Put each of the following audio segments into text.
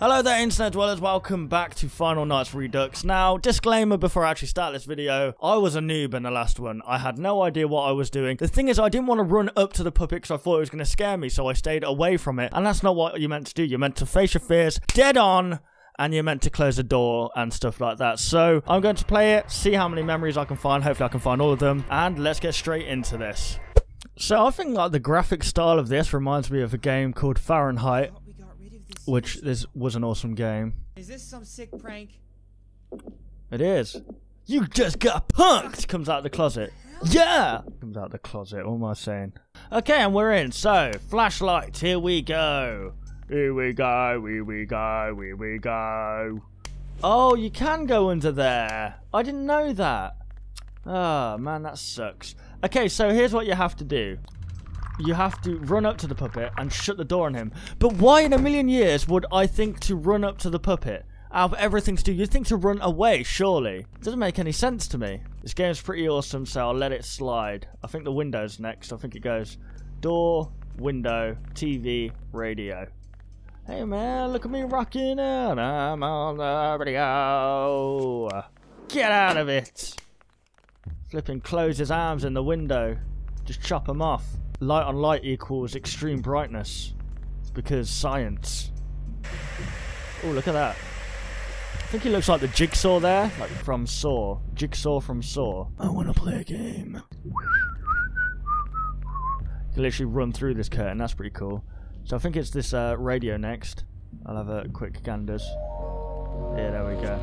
Hello there internet dwellers, welcome back to Final Nights Redux. Now, disclaimer before I actually start this video, I was a noob in the last one. I had no idea what I was doing. The thing is, I didn't want to run up to the puppet because I thought it was going to scare me, so I stayed away from it. And that's not what you're meant to do. You're meant to face your fears dead on and you're meant to close the door and stuff like that. So I'm going to play it, see how many memories I can find. Hopefully I can find all of them. And let's get straight into this. So I think like the graphic style of this reminds me of a game called Fahrenheit, We got rid of this. Which this was an awesome game. Is this some sick prank? It is. You just got punked! Comes out of the closet. Yeah! Comes out of the closet. What am I saying? Okay, and we're in. So, flashlight. Here we go. Here we go. Here we go. Here we go. Oh, you can go under there. I didn't know that. Oh, man, that sucks. Okay, so here's what you have to do. You have to run up to the puppet and shut the door on him. But why in a million years would I think to run up to the puppet? Out of everything to do, you'd think to run away, surely. It doesn't make any sense to me. This game's pretty awesome, so I'll let it slide. I think the window's next. I think it goes door, window, TV, radio. Hey man, look at me rocking out. I'm on the radio. Get out of it. Flipping close his arms in the window. Just chop him off. Light on light equals extreme brightness. Because science. Oh, look at that. I think he looks like the jigsaw there, like from Saw. Jigsaw from Saw. I want to play a game. You can literally run through this curtain, that's pretty cool. So I think it's this uh, radio next. I'll have a quick ganders. Yeah, there we go.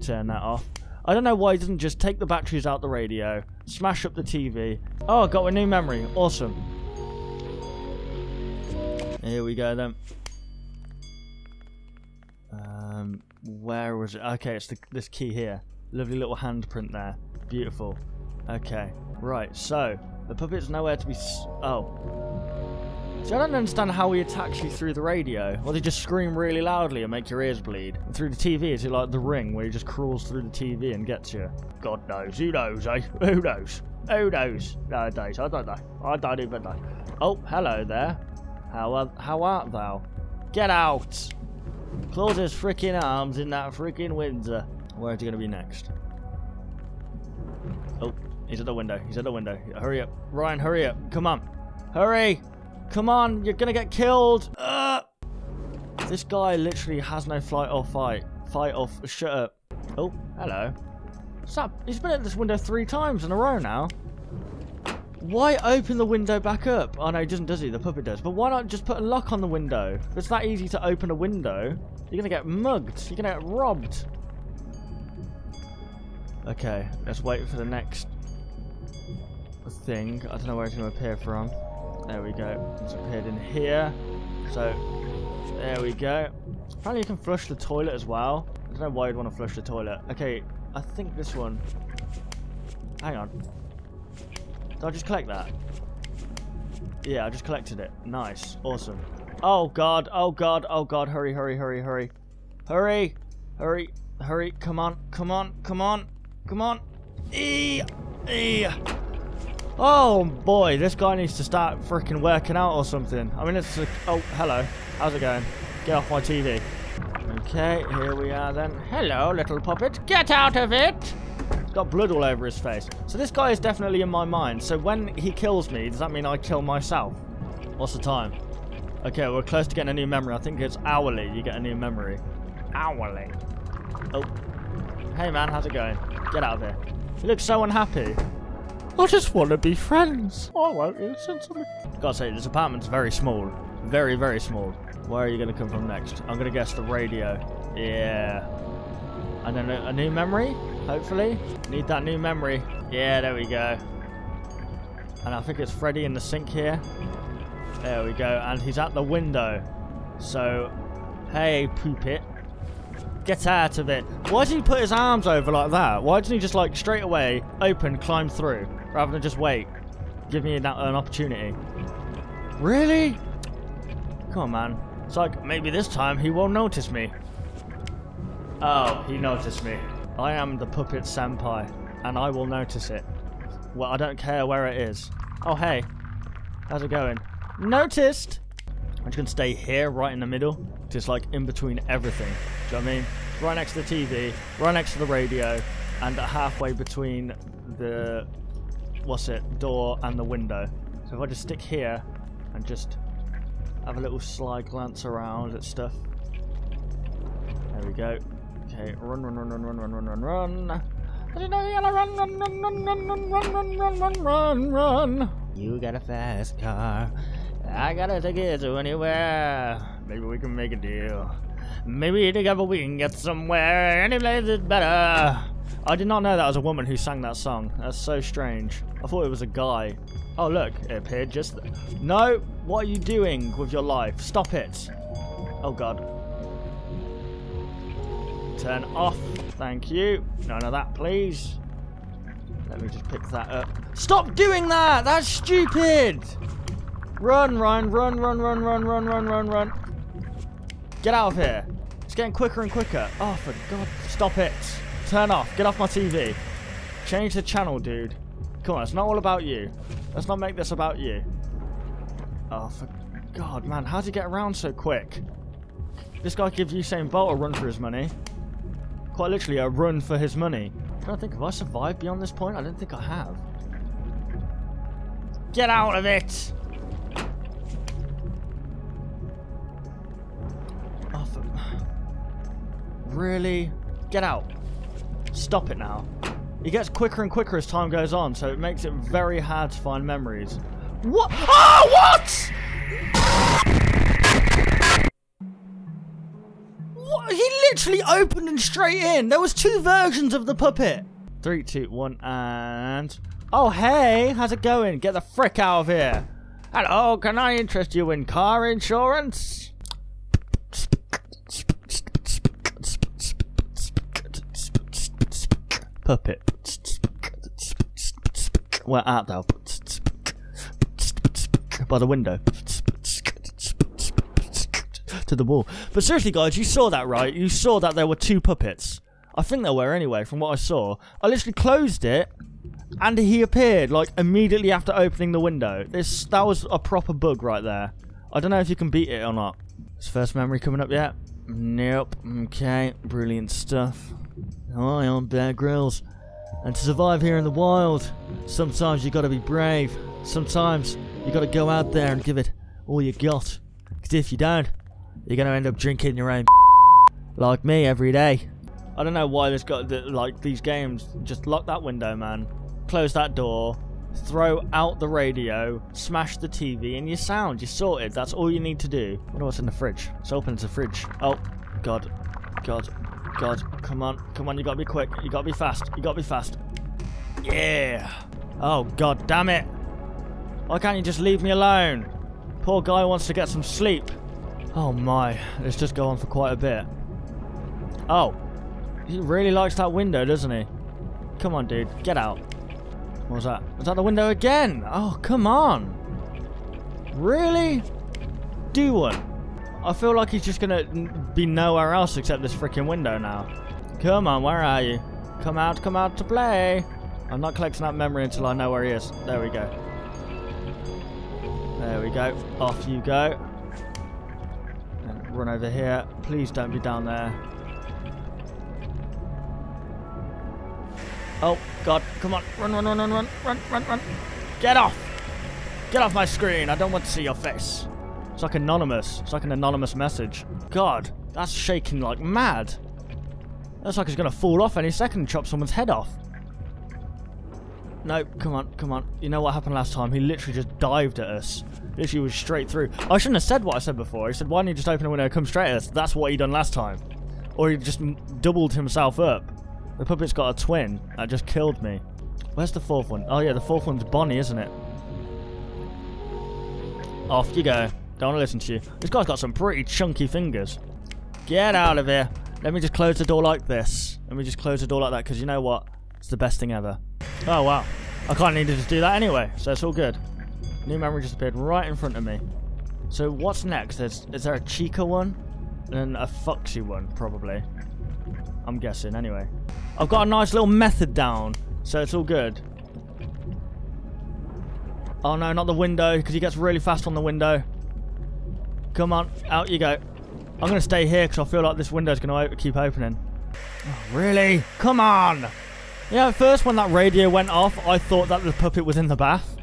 Turn that off. I don't know why he doesn't just take the batteries out the radio, smash up the TV. Oh, I got a new memory. Awesome. Here we go then. Um, where was it? Okay, it's the, this key here. Lovely little handprint there. Beautiful. Okay, right. So the puppet's nowhere to be. Oh. See, I don't understand how he attacks you through the radio. Or they just scream really loudly and make your ears bleed. And through the TV, is it like the ring where he just crawls through the TV and gets you? God knows. Who knows, eh? Who knows? Who knows? Nowadays, I don't know. I don't even know. Oh, hello there. How, are, how art thou? Get out! Close his freaking arms in that freaking Windsor. Where's he going to be next? Oh, he's at the window. He's at the window. Hurry up. Ryan, hurry up. Come on. Hurry! Come on, you're gonna get killed! Uh, this guy literally has no flight or fight. Fight or shut up. Oh, hello. What's up? He's been at this window three times in a row now. Why open the window back up? Oh no, he doesn't, does he? The puppet does. But why not just put a lock on the window? If it's that easy to open a window, you're gonna get mugged. You're gonna get robbed. Okay, let's wait for the next thing. I don't know where it's to appear from. There we go. It's appeared in here. So, there we go. Apparently you can flush the toilet as well. I don't know why you'd want to flush the toilet. Okay, I think this one... Hang on. Did I just collect that? Yeah, I just collected it. Nice. Awesome. Oh god, oh god, oh god, hurry, hurry, hurry, hurry. Hurry! Hurry, hurry, come on, come on, come on, come on. Eee! Eee! Oh boy, this guy needs to start freaking working out or something. I mean, it's oh hello, how's it going? Get off my TV. Okay, here we are then. Hello, little puppet, get out of it! Got blood all over his face. So this guy is definitely in my mind. So when he kills me, does that mean I kill myself? What's the time? Okay, we're close to getting a new memory. I think it's hourly. You get a new memory. Hourly. Oh. Hey man, how's it going? Get out of here. You look so unhappy. I just want to be friends. I won't listen to me. Gotta say, this apartment's very small. Very, very small. Where are you going to come from next? I'm going to guess the radio. Yeah. And then a, a new memory, hopefully. Need that new memory. Yeah, there we go. And I think it's Freddy in the sink here. There we go. And he's at the window. So, hey, poopit. Get out of it. Why did he put his arms over like that? Why didn't he just like straight away open, climb through, rather than just wait? Give me an, an opportunity. Really? Come on, man. It's like maybe this time he won't notice me. Oh, he noticed me. I am the puppet senpai, and I will notice it. Well, I don't care where it is. Oh, hey. How's it going? Noticed! I'm just gonna stay here, right in the middle, just like in between everything. Do you know what I mean? Right next to the TV, right next to the radio, and halfway between the what's it door and the window. So if I just stick here and just have a little sly glance around at stuff. There we go. Okay, run, run, run, run, run, run, run, run, run. Did you know you gotta run, run, run, run, run, run, run, run, run, run, run, run. You got a fast car. I got a ticket to anywhere. Maybe we can make a deal. Maybe together we can get somewhere. Any place is better. I did not know that was a woman who sang that song. That's so strange. I thought it was a guy. Oh look, it appeared just. No, what are you doing with your life? Stop it. Oh god. Turn off. Thank you. None of that, please. Let me just pick that up. Stop doing that! That's stupid! Run, Ryan, run, run, run, run, run, run, run, run, run. Get out of here. It's getting quicker and quicker. Oh, for God. Stop it. Turn off. Get off my TV. Change the channel, dude. Come on, it's not all about you. Let's not make this about you. Oh, for God, man. How'd you get around so quick? This guy gives Usain Bolt a run for his money. Quite literally a run for his money. Trying to think, have I survived beyond this point? I don't think I have. Get out of it! Oh, for... Really? Get out. Stop it now. It gets quicker and quicker as time goes on, so it makes it very hard to find memories. What? Oh, what? What? He literally opened and straight in. There was two versions of the puppet. Three, two, one, and... Oh, hey, how's it going? Get the frick out of here. Hello, can I interest you in car insurance? Puppet. Where art thou? By the window. To the wall. But seriously, guys, you saw that, right? You saw that there were two puppets. I think there were anyway, from what I saw. I literally closed it, and he appeared, like, immediately after opening the window. This That was a proper bug right there. I don't know if you can beat it or not. Is first memory coming up yet? Nope. Okay, brilliant stuff. Hi, I'm Bear Grylls. And to survive here in the wild, sometimes you gotta be brave. Sometimes you gotta go out there and give it all you got. Because if you don't, you're gonna end up drinking your own like me every day. I don't know why this got like these games. Just lock that window, man. Close that door. Throw out the radio. Smash the TV, and you're sound. You're sorted. That's all you need to do. I wonder what's in the fridge. Let's open the fridge. Oh, God, God, God. Come on, come on. You gotta be quick. You gotta be fast. You gotta be fast. Yeah. Oh, God damn it. Why can't you just leave me alone? Poor guy wants to get some sleep. Oh my, let's just go on for quite a bit. Oh, he really likes that window, doesn't he? Come on, dude, get out. What was that? Was that the window again? Oh, come on. Really? Do one. I feel like he's just gonna be nowhere else except this freaking window now. Come on, where are you? Come out, come out to play. I'm not collecting that memory until I know where he is. There we go. There we go. Off you go. And run over here. Please don't be down there. Oh, God. Come on. Run, run, run, run, run, run, run, run. Get off. Get off my screen. I don't want to see your face. It's like anonymous. It's like an anonymous message. God, that's shaking like mad. Looks like it's going to fall off any second and chop someone's head off. No, come on, come on. You know what happened last time? He literally just dived at us. Literally was straight through. I shouldn't have said what I said before. He said, why don't you just open the window and come straight at us? That's what he done last time. Or he just doubled himself up. The puppet's got a twin. That just killed me. Where's the fourth one? Oh yeah, the fourth one's Bonnie, isn't it? Off you go. Don't want to listen to you. This guy's got some pretty chunky fingers. Get out of here. Let me just close the door like this. Let me just close the door like that, because you know what? It's the best thing ever. Oh, wow. I kind of needed to do that anyway, so it's all good. New memory just appeared right in front of me. So what's next? Is, is there a Chica one? And a Foxy one, probably. I'm guessing, anyway. I've got a nice little method down, so it's all good. Oh no, not the window, because he gets really fast on the window. Come on, out you go. I'm going to stay here because I feel like this window's going to keep opening. Oh, really? Come on! Yeah, at first when that radio went off, I thought that the puppet was in the bath.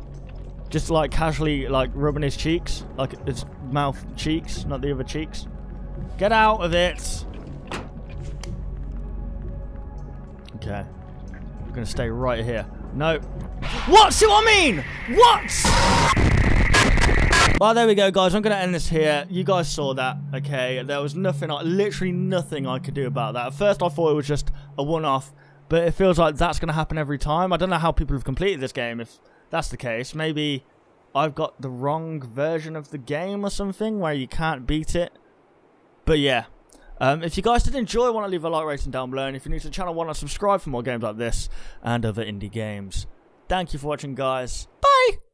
Just like casually like rubbing his cheeks. Like his mouth cheeks, not the other cheeks. Get out of it! Okay. I'm gonna stay right here. No. What? See what I mean? What? Well, there we go, guys. I'm going to end this here. You guys saw that, okay? There was nothing, literally nothing I could do about that. At first, I thought it was just a one-off, but it feels like that's going to happen every time. I don't know how people have completed this game if that's the case. Maybe I've got the wrong version of the game or something where you can't beat it. But yeah, um, if you guys did enjoy, want to leave a like rating down below. And if you're new to the channel, want to subscribe for more games like this and other indie games. Thank you for watching, guys. Bye!